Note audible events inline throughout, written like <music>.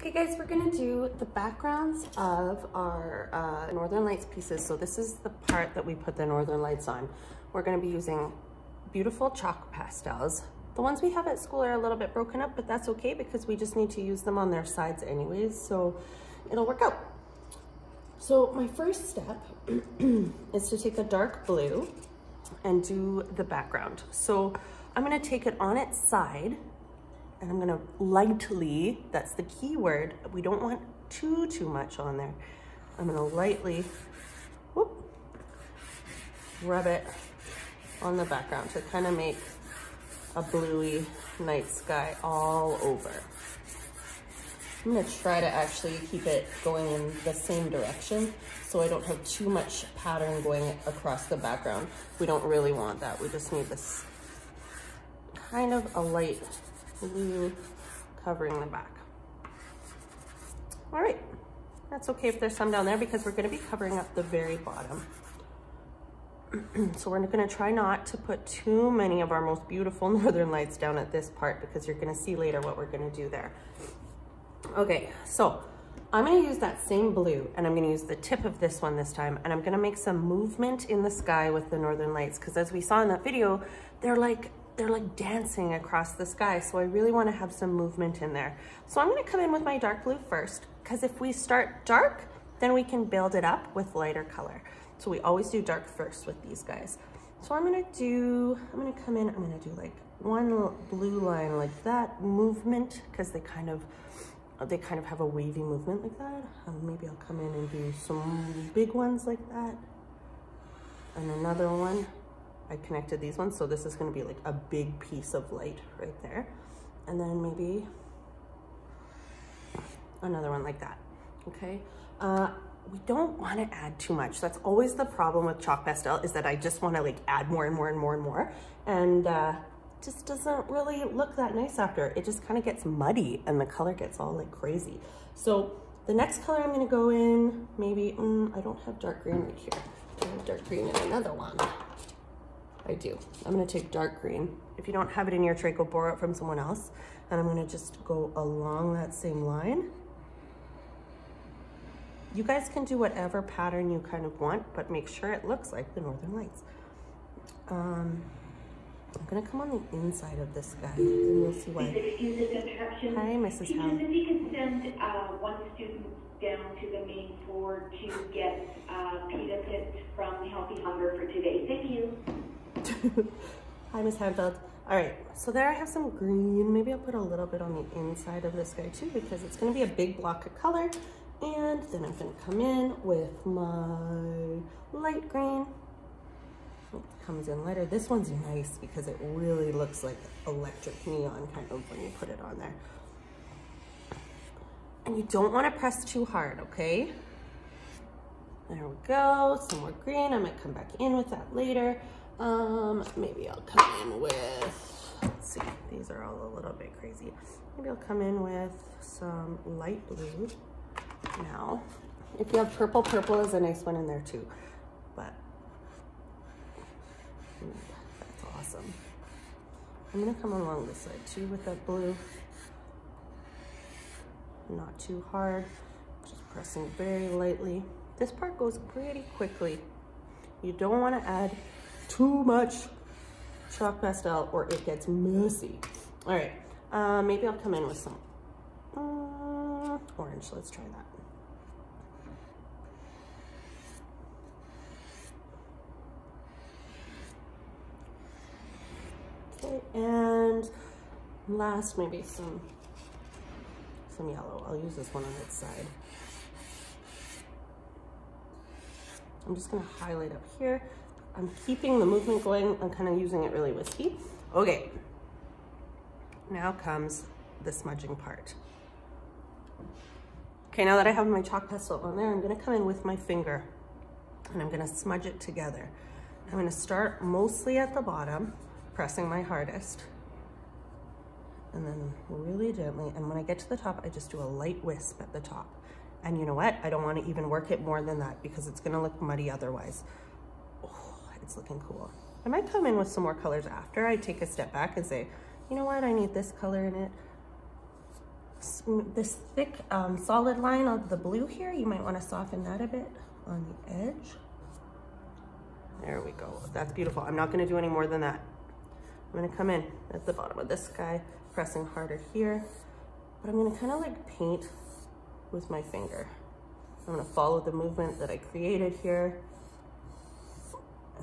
Okay guys, we're gonna do the backgrounds of our uh, Northern Lights pieces. So this is the part that we put the Northern Lights on. We're gonna be using beautiful chalk pastels. The ones we have at school are a little bit broken up, but that's okay because we just need to use them on their sides anyways, so it'll work out. So my first step <clears throat> is to take a dark blue and do the background. So I'm gonna take it on its side and I'm gonna lightly, that's the key word, we don't want too, too much on there. I'm gonna lightly, whoop, rub it on the background to kind of make a bluey night sky all over. I'm gonna try to actually keep it going in the same direction so I don't have too much pattern going across the background. We don't really want that. We just need this kind of a light blue covering the back. All right, that's okay if there's some down there because we're gonna be covering up the very bottom. <clears throat> so we're gonna try not to put too many of our most beautiful <laughs> northern lights down at this part because you're gonna see later what we're gonna do there. Okay, so I'm gonna use that same blue and I'm gonna use the tip of this one this time and I'm gonna make some movement in the sky with the northern lights because as we saw in that video, they're like they're like dancing across the sky. So I really wanna have some movement in there. So I'm gonna come in with my dark blue first, because if we start dark, then we can build it up with lighter color. So we always do dark first with these guys. So I'm gonna do, I'm gonna come in, I'm gonna do like one blue line like that, movement, because they kind of, they kind of have a wavy movement like that. Um, maybe I'll come in and do some big ones like that. And another one I connected these ones. So this is gonna be like a big piece of light right there. And then maybe another one like that, okay? Uh, we don't wanna add too much. That's always the problem with chalk pastel is that I just wanna like add more and more and more and more. And uh, just doesn't really look that nice after. It just kind of gets muddy and the color gets all like crazy. So the next color I'm gonna go in, maybe, mm, I don't have dark green right here. I have dark green in another one. I do. I'm gonna take dark green. If you don't have it in your tray, go borrow it from someone else. And I'm gonna just go along that same line. You guys can do whatever pattern you kind of want, but make sure it looks like the Northern Lights. Um, I'm gonna come on the inside of this guy, and you'll see why. Hi, Mrs. Howe. If you can send uh, one student down to the main floor to get uh, pita pit from Healthy Hunger for today. Thank you. <laughs> Hi, Miss Hanfeld. All right, so there I have some green. Maybe I'll put a little bit on the inside of this guy too because it's gonna be a big block of color. And then I'm gonna come in with my light green. It comes in lighter. This one's nice because it really looks like electric neon kind of when you put it on there. And you don't wanna press too hard, okay? There we go, some more green. I might come back in with that later. Um, maybe I'll come in with, let's see, these are all a little bit crazy. Maybe I'll come in with some light blue now. If you have purple, purple is a nice one in there too, but that's awesome. I'm gonna come along this side too with that blue. Not too hard, just pressing very lightly. This part goes pretty quickly. You don't wanna add too much chalk pastel or it gets messy. All right, uh, maybe I'll come in with some uh, orange. Let's try that. Okay, and last maybe some some yellow. I'll use this one on its side. I'm just gonna highlight up here. I'm keeping the movement going. I'm kind of using it really wispy. Okay, now comes the smudging part. Okay, now that I have my chalk pastel on there, I'm gonna come in with my finger and I'm gonna smudge it together. I'm gonna start mostly at the bottom, pressing my hardest, and then really gently, and when I get to the top, I just do a light wisp at the top. And you know what? I don't wanna even work it more than that because it's gonna look muddy otherwise looking cool. I might come in with some more colors after I take a step back and say, you know what, I need this color in it. this thick um, solid line of the blue here, you might want to soften that a bit on the edge. There we go. That's beautiful. I'm not going to do any more than that. I'm going to come in at the bottom of this guy, pressing harder here. But I'm going to kind of like paint with my finger. I'm to follow the movement that I created here.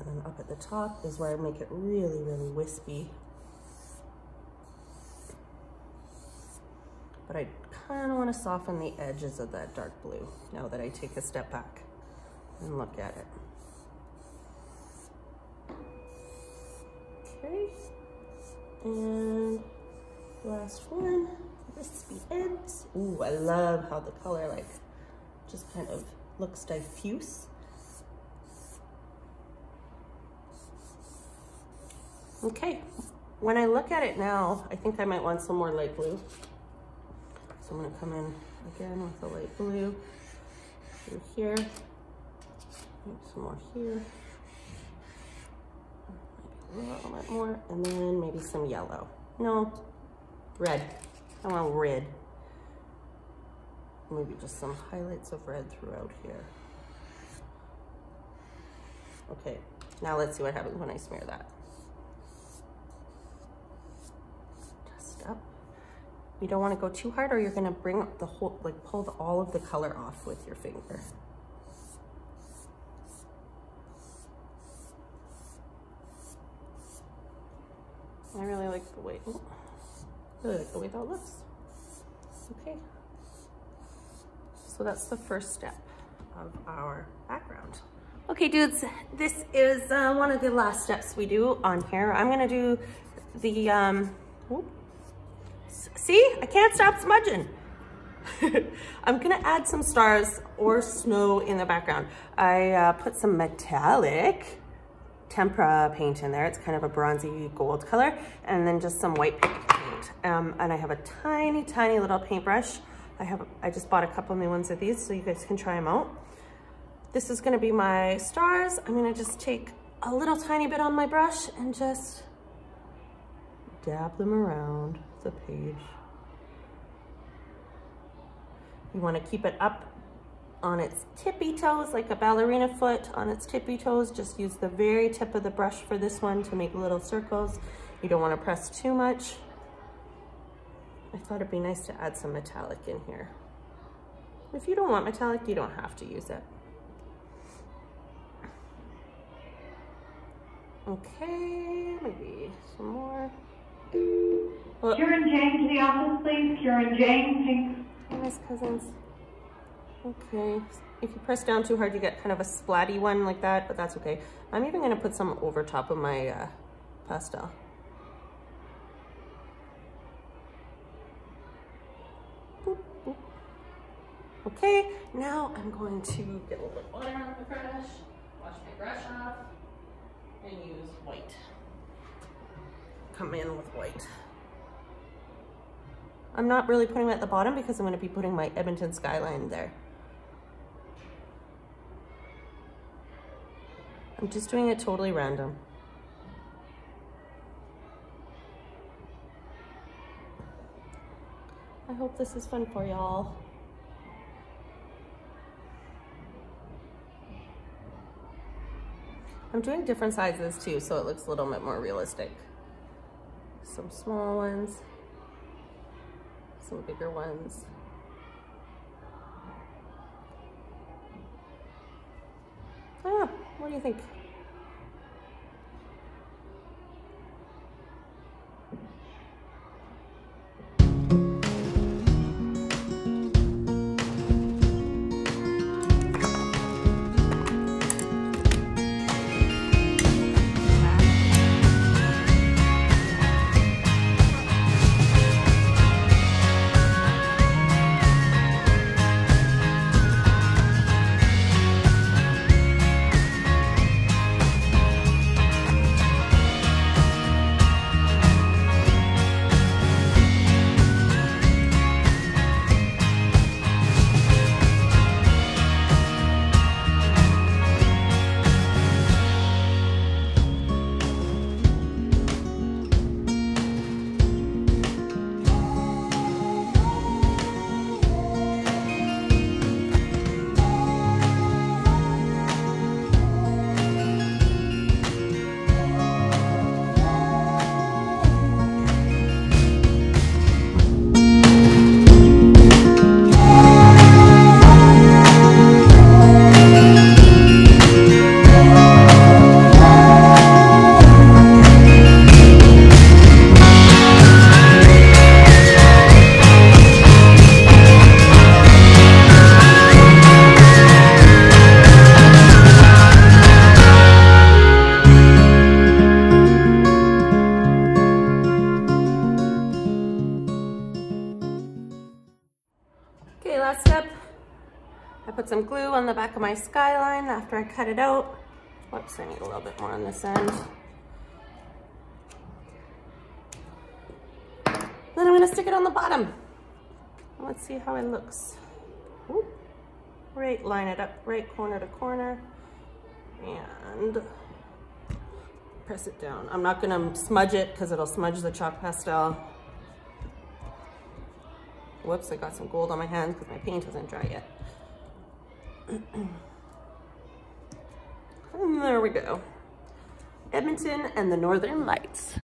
And then up at the top is where I make it really, really wispy. But I kind of want to soften the edges of that dark blue now that I take a step back and look at it. Okay, and last one, wispy ends. Ooh, I love how the color like just kind of looks diffuse. Okay, when I look at it now, I think I might want some more light blue. So I'm gonna come in again with the light blue through here, some more here, maybe a little bit more, and then maybe some yellow. No, red, I want red. Maybe just some highlights of red throughout here. Okay, now let's see what happens when I smear that. You don't want to go too hard or you're going to bring the whole, like pull the, all of the color off with your finger. I really like the way, really like the way that looks. Okay. So that's the first step of our background. Okay, dudes, this is uh, one of the last steps we do on here. I'm gonna do the, um, See, I can't stop smudging. <laughs> I'm gonna add some stars or snow in the background. I uh, put some metallic tempera paint in there. It's kind of a bronzy gold color and then just some white paint. Um, and I have a tiny, tiny little paintbrush. I have, I just bought a couple new ones of these so you guys can try them out. This is gonna be my stars. I'm gonna just take a little tiny bit on my brush and just dab them around the page. You want to keep it up on its tippy toes, like a ballerina foot on its tippy toes. Just use the very tip of the brush for this one to make little circles. You don't want to press too much. I thought it'd be nice to add some metallic in here. If you don't want metallic, you don't have to use it. Okay, maybe some more. Well, Kieran James to the office, please. Kieran James. Nice cousins. Okay. If you press down too hard, you get kind of a splatty one like that, but that's okay. I'm even going to put some over top of my uh, pastel. Boop, boop. Okay, now I'm going to get a little bit water on the brush, wash my brush off, and use white come in with white. I'm not really putting it at the bottom because I'm going to be putting my Edmonton skyline there. I'm just doing it totally random. I hope this is fun for y'all. I'm doing different sizes too, so it looks a little bit more realistic some small ones, some bigger ones. Ah, what do you think? Last step. I put some glue on the back of my skyline after I cut it out. Whoops, I need a little bit more on this end. Then I'm gonna stick it on the bottom. Let's see how it looks. Ooh. Right, line it up right corner to corner and press it down. I'm not gonna smudge it because it'll smudge the chalk pastel. Whoops, I got some gold on my hands because my paint isn't dry yet. <clears throat> and there we go. Edmonton and the Northern Lights.